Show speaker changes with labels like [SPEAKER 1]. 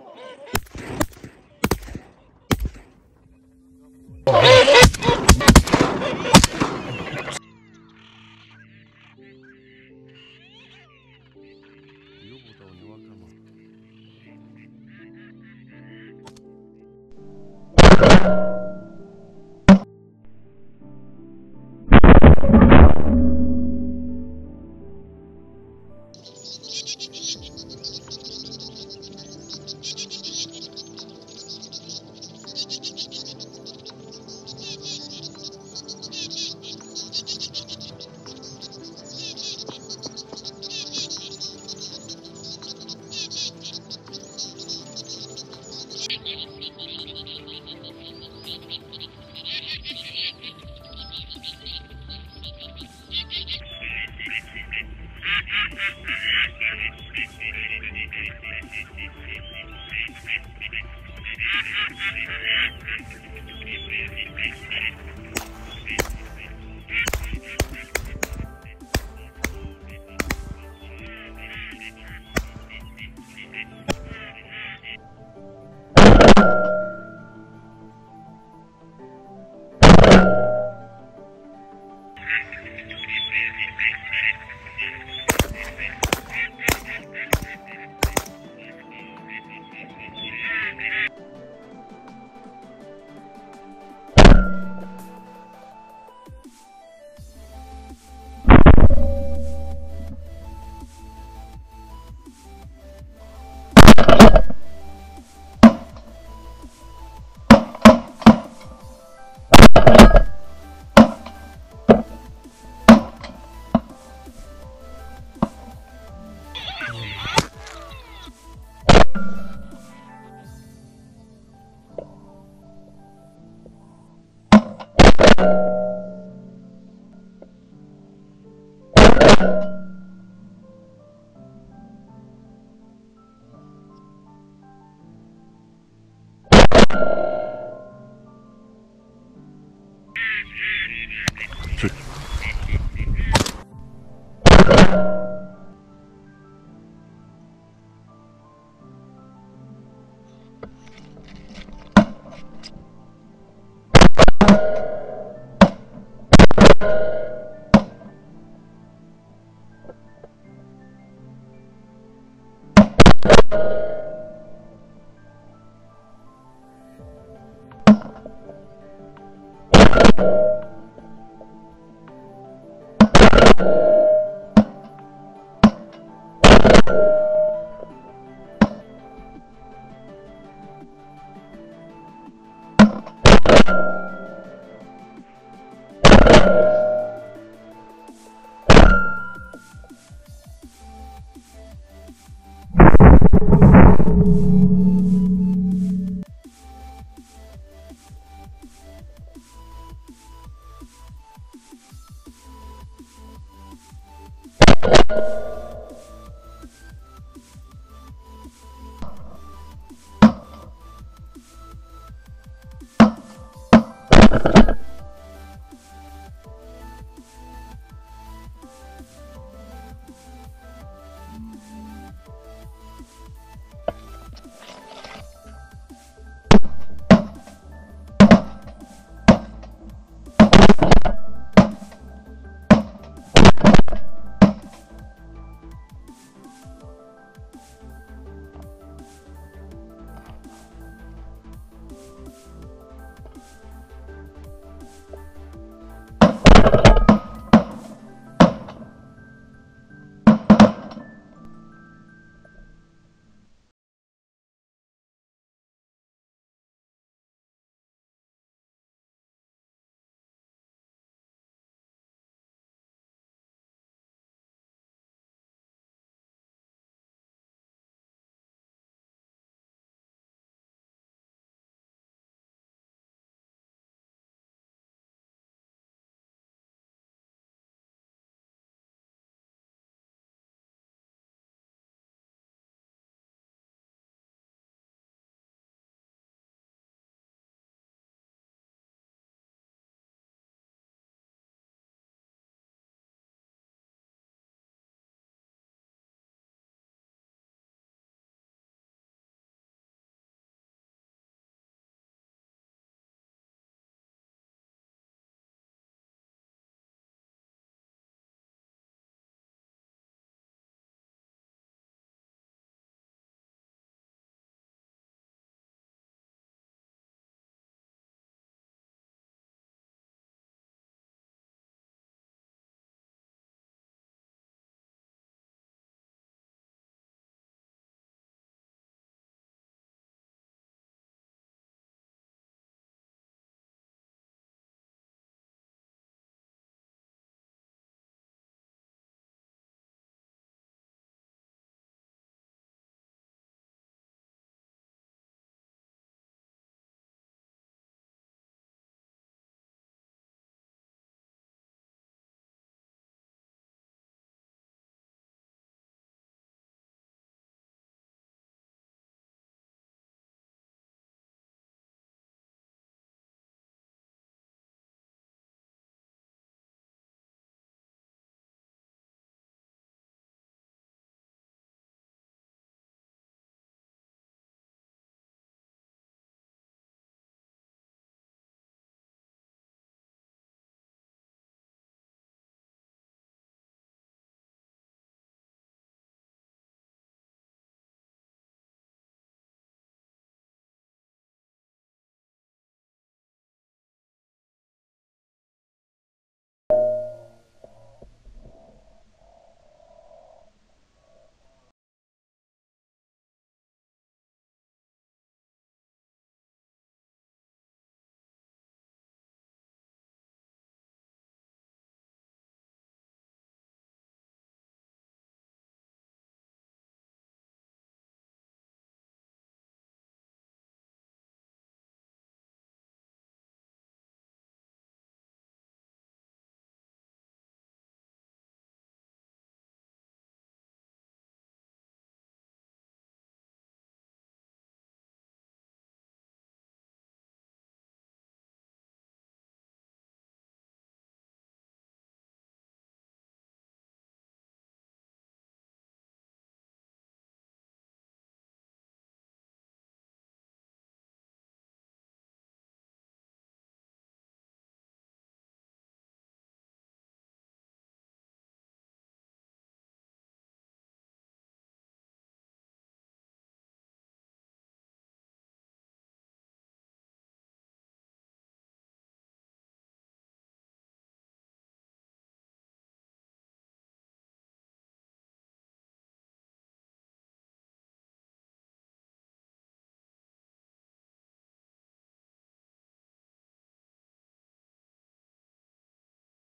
[SPEAKER 1] Oh, you you